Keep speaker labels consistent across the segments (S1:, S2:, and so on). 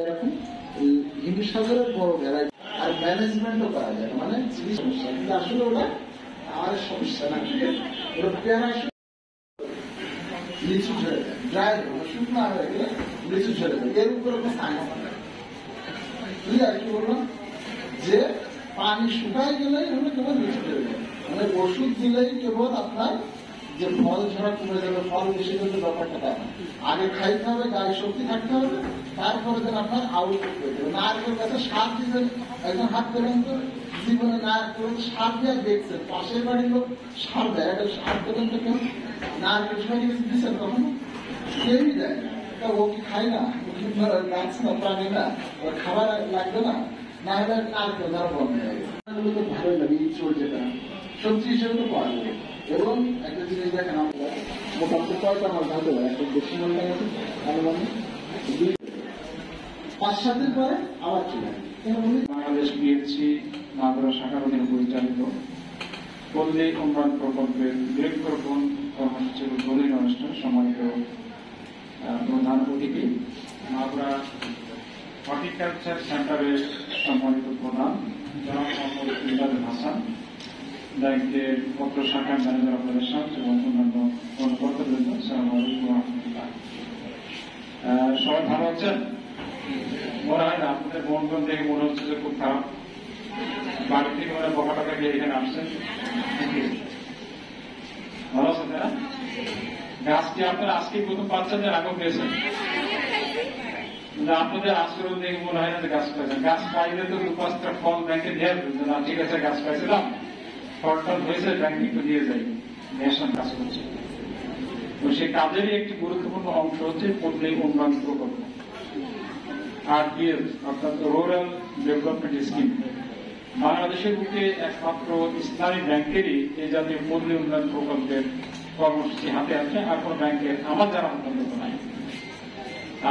S1: এরকম বড় ভ্যারাইটি আর ম্যানেজমেন্টও করা যায় মানে আসলে আমাদের সমস্যা না। পেয়ারা লিচু ঝরে যায়। ড্রাই শুকনো হয়ে গেলে লিচু ঝরে যায়। এর উপরে কোনো সাইন্স নেই ক্লিয়ার কি বললাম? যে পানি শুকায় গেলেই হলে কেবল লিচু ঝরে যায়। মানে ওষুধ দিলেই কেবল আপনার যে ফল ঝরা কমে যাবে? ফল বেশি করতে ব্যাপারটা তাই না। আগে খাইতে হবে, গায়ে শক্তি থাকতে হবে, তারপরে যেন আপনার আউট করতে হবে নারকেল গাছে সার দিবেন একজন হাত দেবেন তো, জীবনে নারকেল সার দিয়ে দেখছেন পাশের বাড়ির লোক সার দেয়। একটা সার দেবেন তো কেউ নারকেল কিছু দিচ্ছেন কখনো? কেউই দেয় তা ও কি খায় না? গাছ না প্রাণী না? খাবার লাগবে না? না হলে নারকেল ধরা বন্ধ হয়ে গেছে ভালোই লাগে ইঁচড় যেটা। সবজি হিসেবে তো পাওয়া যাবে এবং একটা জিনিস দেখেন আমরা মোটামুটি কয়টা মাছ ভালো হয় একটা বেশি মনে লাগে আনুমানিক দুই পাঁচ সাত দিন পরে আবার বলি?
S2: বাংলাদেশ পিএইচসি মাগুরা শাখার অধীনে পরিচালিত পল্লী উন্নয়ন প্রকল্পের বৃক্ষরোপণ কর্মসূচির উদ্বোধনী অনুষ্ঠান সম্মানিত প্রধান অতিথি মাগুরা হর্টিকালচার সেন্টারের সম্মানিত প্রধান জনাব মোহাম্মদ ইমদাদুল হাসান ব্যাংকের পত্র শাখার ম্যানেজার সাথ এবং অন্যান্য কর্মকর্তাবৃন্দ সবাই ভালো আছেন? মনে হয় না, আপনাদের বন্ধন দেখে মনে হচ্ছে যে খুব খারাপ। বাড়ি থেকে মনে বকা টাকা দিয়ে এখানে আসছেন। ভালো আছেন তারা? গাছ কি আপনারা আজকে প্রথম পাচ্ছেন যে আগেও পেয়েছেন আপনাদের আচরণ দেখে মনে হয় না যে গাছ পাইছেন। গাছ পাইলে তো দু পাঁচটা ফল ব্যাংকে দিয়ে যে না, ঠিক আছে, গাছ পাইছিলাম। ফল হয়েছে ব্যাংকে দিয়ে যাই ন্যাশনাল কাজ করছে। তো সেই কাজেরই একটি গুরুত্বপূর্ণ অংশ হচ্ছে পল্লী উন্নয়ন প্রকল্প। আরপিএল অর্থাৎ রুরাল ডেভেলপমেন্ট স্কিম বাংলাদেশের বুকে একমাত্র ইসলামী ব্যাংকেরই এই জাতীয় পল্লী উন্নয়ন প্রকল্পের কর্মসূচি হাতে আছে আর কোনো ব্যাংকের আমার জানা অন্তর্গত নাই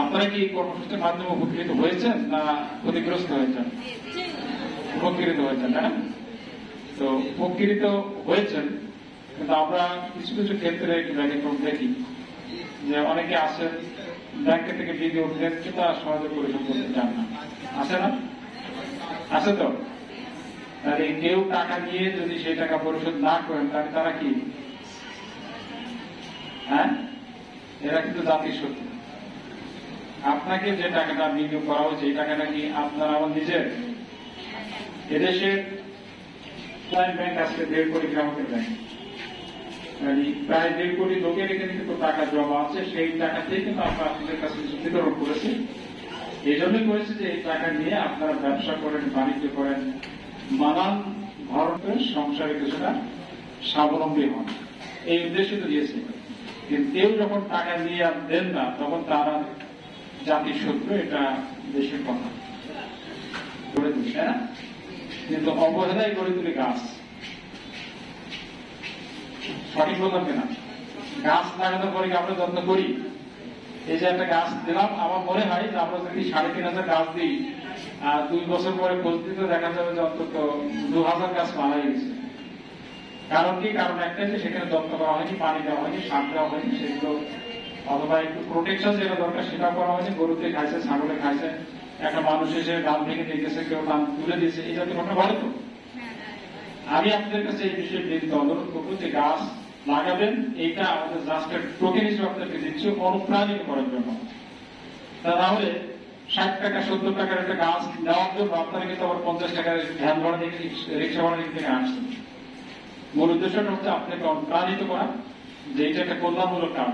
S2: আপনারা কি এই কর্মসূচির মাধ্যমে উপকৃত হয়েছেন না ক্ষতিগ্রস্ত হয়েছেন? উপকৃত হয়েছেন না? তো উপকৃত হয়েছেন, কিন্তু আমরা কিছু কিছু ক্ষেত্রে ব্যতিক্রম দেখি। যে অনেকে আসেন ব্যাংকে থেকে বিধি উঠলেন কিন্তু আর সহজে পরিশোধ করতে চান না। আছে না? আছে তো? তাহলে কেউ টাকা নিয়ে যদি সেই টাকা পরিশোধ না করেন, তাহলে তারা কি? হ্যাঁ? এরা কিন্তু জাতির শত্রু। আপনাকে যে টাকাটা বিনিয়োগ করা হয়েছে, এই টাকাটা কি আপনার আমার নিজের এদেশের ব্যাংক আজকে দেড় কোটি গ্রাহকের ব্যাংক মানে প্রায় দেড় কোটি লোকের এখানে কিন্তু টাকা জমা আছে, সেই টাকাতেই কিন্তু আমরা আপনাদের কাছে বিতরণ করেছি। এই জন্যই করেছি যে এই টাকা নিয়ে আপনারা ব্যবসা করেন, বাণিজ্য করেন, নানান ধরনের সংসারে কিছুটা স্বাবলম্বী হন। এই উদ্দেশ্যে তো দিয়েছে। কিন্তু কেউ যখন টাকা নিয়ে আর দেন না, তখন তারা জাতির শত্রু এটা দেশের কথা। তাই না? কিন্তু অবহেলায় গড়ে তুলি গাছ। সঠিক বললাম কিনা গাছ লাগানোর পরে আমরা যত্ন করি? এই যে একটা গাছ দিলাম, আমার মনে হয় যে আমরা যদি সাড়ে তিন হাজার গাছ দিই, আর দুই বছর পরে দিতে দেখা যাবে যে অন্তত দু হাজার গাছ মারা গেছে। কারণ কি? কারণ একটাই যে সেখানে যত্ন করা হয়নি, পানি দেওয়া হয়নি, সার দেওয়া হয়নি, সেগুলো অথবা একটু প্রোটেকশন যেটা দরকার সেটা করা হয়নি, গরুতে খাইছে, ছাগলে খাইছে। একটা মানুষ এসে ডাল ভেঙে দিতেছে কেউ ডাল তুলে দিয়েছে এই জাতীয় ঘটনা ঘটে তো? আমি আপনাদের কাছে এই বিষয়ে বিনীত অনুরোধ করব যে গাছ লাগাবেন এইটা আমাদের জাস্ট টোকেন হিসেবে আপনাদেরকে দিচ্ছি, অনুপ্রাণিত করার জন্য। তা নাহলে ষাট টাকা, সত্তর টাকার একটা গাছ নেওয়ার জন্য আপনারা কিন্তু আবার পঞ্চাশ টাকার ভ্যান ভাড়া দিয়ে রিক্সা ভাড়া দিয়ে থেকে আসছেন। মূল উদ্দেশ্যটা হচ্ছে আপনাকে অনুপ্রাণিত করা, যে এটা একটা কল্যাণমূলক কাজ।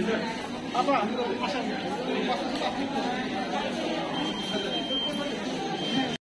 S2: Apa? Apa?